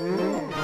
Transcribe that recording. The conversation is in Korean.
음.